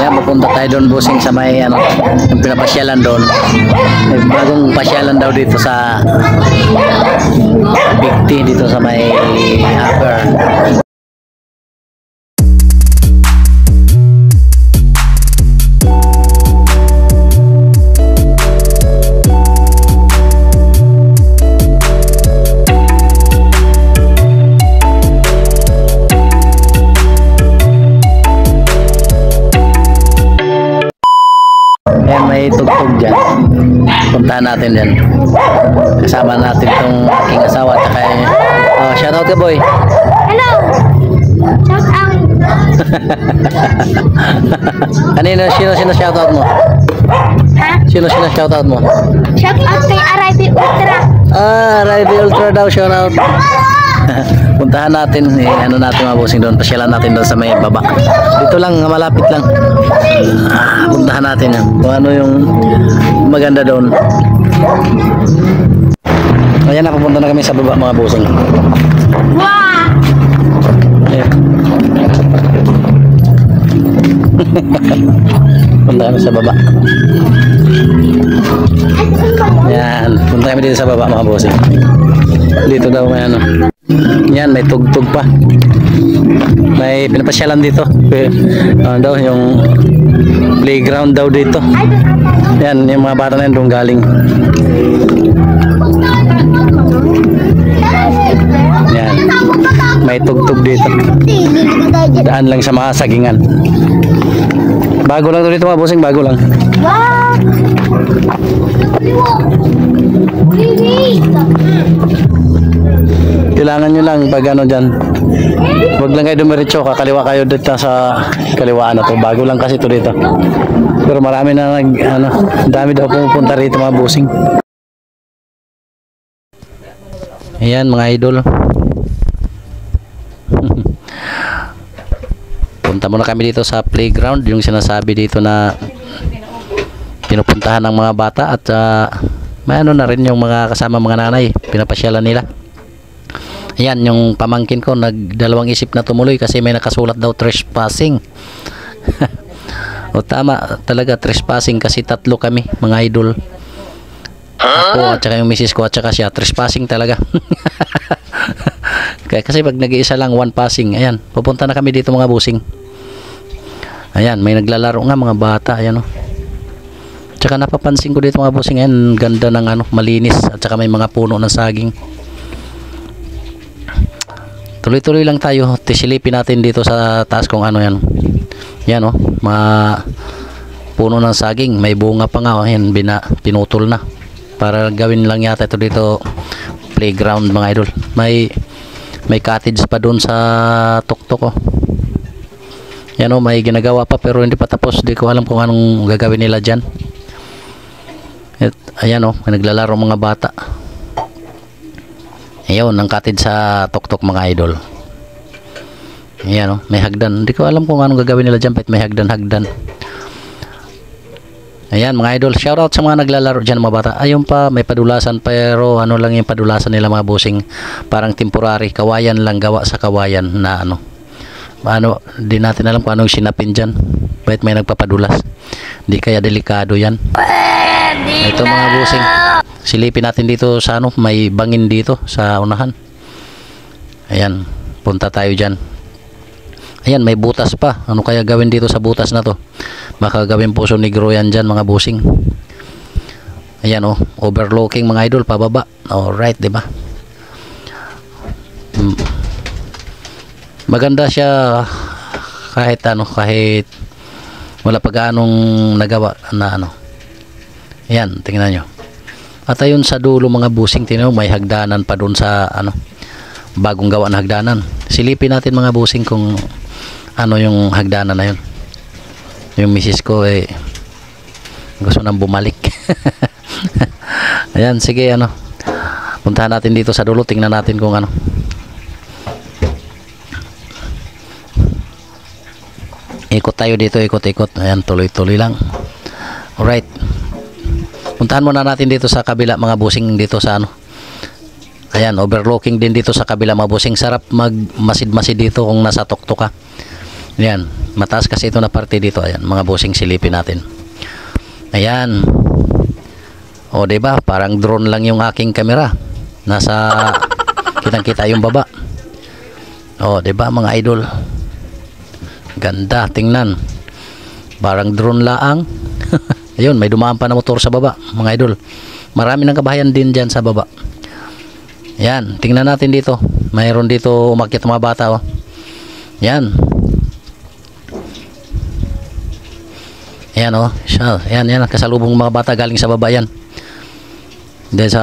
Yan, pupunta tayo doon busing sa may ano, yung pinapasyalan doon. May bagong pasyalan daw dito sa Big T dito sa may upper. May tugtog dyan. Puntahan natin dyan. Kasama natin itong aking asawa at yung... Oh, shoutout ka boy. Hello! Shout out! Kanino, sino sino shoutout mo? Ha? Sino sino shoutout mo? Shout out kay RIP Ultra! Ah, Rival Ultra daw shoutout. Puntahan natin, eh, ano natin mabusing doon. Pasyalan natin doon sa may baba. Dito lang, malapit lang. Ah, puntahan natin yan. Kung ano yung maganda doon. Ayan na, pupunta na kami sa baba mga busing. Wow! Ayan. punta kami sa baba. Yan, punta kami dito sa baba mga bossing. Dito daw may ano. Yan, may tugtog pa. May pinapasyalan dito. Ano daw, yung playground daw dito. Yan, yung mga bata na yun doon galing. Yan, may tugtog dito. Daan lang sa mga sagingan. Bago lang to dito mga bossing, bago lang. Wow! Kailangan nyo lang pag ano dyan. Huwag lang kayo dumiretso, kakaliwa kayo dito sa kaliwaan na to. Bago lang kasi to dito. Pero marami na nag, ano, dami daw pumupunta rito mga busing. Ayan mga idol. Punta muna kami dito sa playground, yung sinasabi dito na pinupuntahan ng mga bata at uh, may ano na rin yung mga kasama mga nanay, pinapasyalan nila. Ayan, yung pamangkin ko, nagdalawang isip na tumuloy kasi may nakasulat daw trespassing. o tama, talaga trespassing kasi tatlo kami, mga idol. Ako at saka yung misis ko at saka siya, trespassing talaga. Kaya kasi pag nag-iisa lang, one passing, ayan, pupunta na kami dito mga busing. Ayan, may naglalaro nga mga bata, ayan o. Tsaka napapansin ko dito mga busing, ayan, ganda ng ano, malinis at saka may mga puno ng saging. Tuloy-tuloy lang tayo. Tisilipin natin dito sa taas kung ano yan. Yan oh, ma puno ng saging, may bunga pa nga oh, yan bina, pinutol na. Para gawin lang yata ito dito playground mga idol. May may cottage pa doon sa tuktok oh. Yan oh, may ginagawa pa pero hindi pa tapos. Di ko alam kung anong gagawin nila diyan. At, ayan oh, naglalaro mga bata. Ayun, ang cottage sa tuktok mga idol. Ayan oh, may hagdan. Hindi ko alam kung anong gagawin nila dyan, may hagdan-hagdan. Ayan mga idol, shoutout sa mga naglalaro dyan mga bata. Ayun pa, may padulasan pero ano lang yung padulasan nila mga busing. Parang temporary, kawayan lang gawa sa kawayan na ano. Ano, di natin alam kung anong sinapin dyan. Bakit may nagpapadulas. Di kaya delikado yan. Ito mga busing. Silipin natin dito sa ano, may bangin dito sa unahan. Ayan, punta tayo dyan. Ayan, may butas pa. Ano kaya gawin dito sa butas na to? Baka gawin puso negro yan dyan mga busing. Ayan oh, overlooking mga idol, pababa. Alright, di Maganda siya kahit ano, kahit wala pa gaanong nagawa na ano. Ayan, tingnan nyo. At ayun sa dulo mga busing, mo, may hagdanan pa doon sa ano, bagong gawa na hagdanan. Silipin natin mga busing kung ano yung hagdanan na yun. Yung misis ko eh gusto nang bumalik. Ayan, sige ano. Puntahan natin dito sa dulo, tingnan natin kung ano. Ikot tayo dito, ikot-ikot. Ayan, tuloy-tuloy lang. Alright. Puntahan muna natin dito sa kabila mga busing dito sa ano. Ayan, overlooking din dito sa kabila mga busing. Sarap mag masid-masid dito kung nasa tuktok ka. Ayan, Mataas kasi ito na parte dito. Ayan, mga busing silipin natin. Ayan. O, ba? Parang drone lang yung aking camera. Nasa kitang-kita yung baba. O, ba mga idol? Ganda tingnan. Parang drone laang. Ayun, may dumaan pa na motor sa baba, mga idol. Marami ng kabahayan din diyan sa baba. Yan, tingnan natin dito. Mayroon dito umakyat mga bata oh. Yan. Yan oh, siya. Yan, yan kasalubong mga bata galing sa baba yan. Dahil sa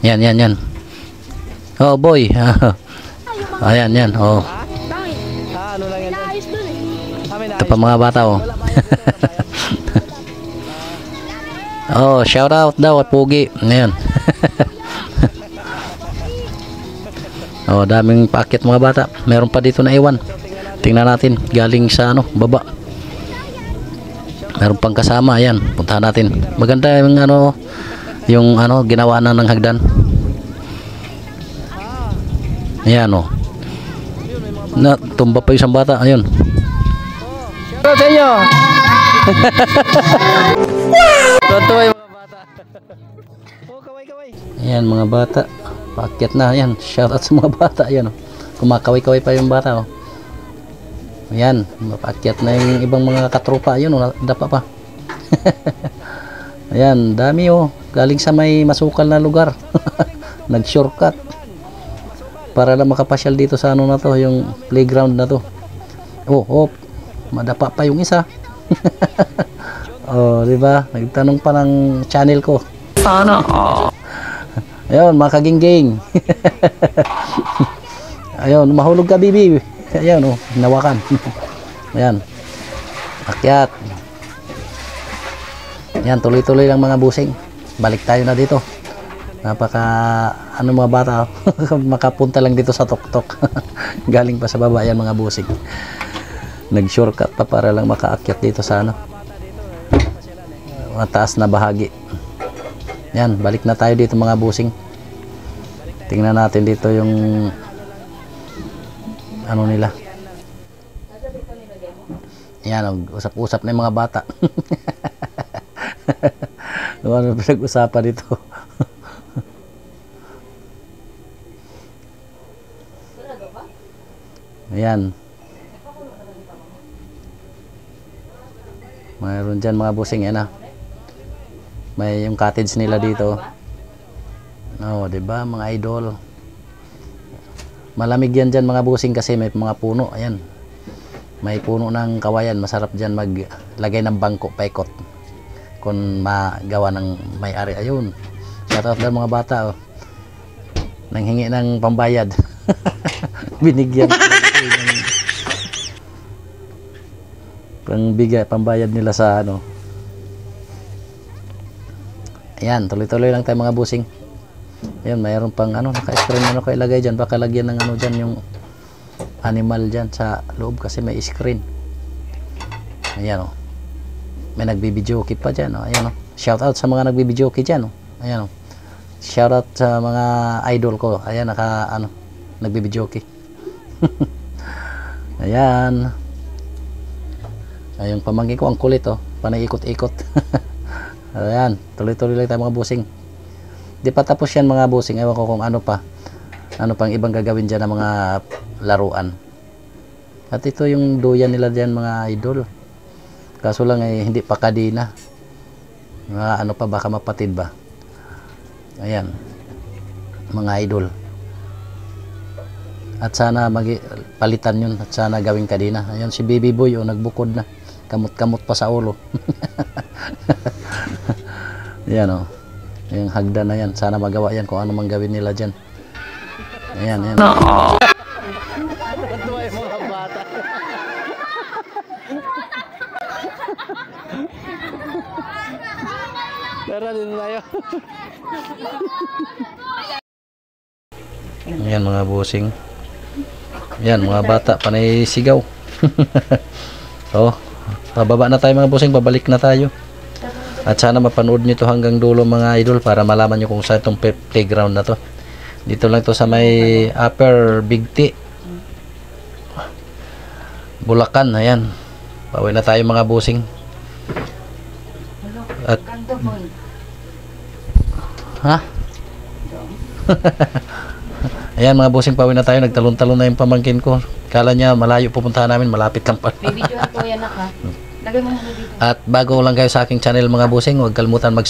Yan, yan, yan. Oh, boy. Ayan, yan. Oh. Ito pa mga bata oh. oh, shout out daw at Pugi. Ayan. oh, daming paakit mga bata. Meron pa dito na iwan. Tingnan natin galing sa ano, baba. Meron pang kasama, ayan. Puntahan natin. Maganda yung ano yung ano ginawa na ng hagdan. Ayan oh. Na tumba pa yung isang bata. Ayun. Shoutout sa inyo! Tuwa yung mga bata. Oh, kaway, kaway. Ayan mga bata. Paakyat na. Ayan. Shout out sa mga bata. Ayan oh. Kumakaway-kaway pa yung bata oh. Ayan. Paakyat na yung ibang mga katropa. Ayan oh. Dapa pa. Ayan. Dami oh. Galing sa may masukal na lugar. Nag-shortcut. Para lang makapasyal dito sa ano na to. Yung playground na to. Oh, oh. Madapa pa yung isa. oh, di ba? Nagtanong pa ng channel ko. Ayun, mga kagingging. Ayun, mahulog ka, bibi. Ayun, oh, hinawakan. Ayan. Akyat. Ayan, tuloy-tuloy lang mga busing. Balik tayo na dito. Napaka, ano mga bata, makapunta lang dito sa tuktok. Galing pa sa baba, yan mga busing. Nag-shortcut pa para lang makaakyat dito sa ano. Mataas na bahagi. Yan, balik na tayo dito mga busing. Tingnan natin dito yung ano nila. Yan, usap-usap na yung mga bata. Ano pinag-usapan dito. Ayan. Mayroon dyan mga busing yan ah. May yung cottage nila dito. Oh, 'di ba mga idol? Malamig yan dyan mga busing kasi may mga puno. Ayan. May puno ng kawayan. Masarap dyan maglagay ng bangko paikot. Kung magawa ng may-ari. Ayun. Shout out mga bata. Oh. Nanghingi ng pambayad. Binigyan. Pangbigay, pambayad nila sa ano. Ayan, tuloy-tuloy lang tayo mga busing. Ayan, mayroon pang ano, naka-screen ano kayo ilagay dyan. Baka lagyan ng ano dyan, yung animal dyan sa loob kasi may screen. Ayan o. May nagbibidyoke pa dyan o. Ayan o. Shout out sa mga nagbibidyoke dyan o. Ayan o. Shout out sa mga idol ko. Ayan, naka ano, nagbibidyoke. Ayan. Ayong pamangkin ko ang kulit oh. Panay ikot-ikot. Ayan, tuloy-tuloy lang tayo mga busing. Di pa tapos yan mga busing. Ewan ko kung ano pa. Ano pang ibang gagawin dyan ng mga laruan. At ito yung duyan nila dyan mga idol. Kaso lang eh, hindi pa kadina. Mga ano pa, baka mapatid ba. Ayan. Mga idol. At sana magi palitan yun at sana gawing kadina. Ayun si Baby Boy oh, nagbukod na. Kamot-kamot pa sa ulo. yan oh. Yung hagdan na yan. Sana magawa yan kung ano mang gawin nila dyan. Ayan, ayan. Tuwa yung mga bata. Tara din tayo. Ayan mga busing. Ayan mga bata, panay sigaw. so, pababa na tayo mga busing, babalik na tayo. At sana mapanood nyo to hanggang dulo mga idol para malaman nyo kung saan itong playground na to. Dito lang to sa may upper Big T. Bulacan, ayan. Pauwi na tayo mga busing. At, ha? ayan mga busing, pauwi na tayo. Nagtalon-talon na yung pamangkin ko. Kala niya malayo pupuntahan namin, malapit lang pa. May video ko yan naka. At bago lang kayo sa aking channel mga busing, huwag kalimutan mag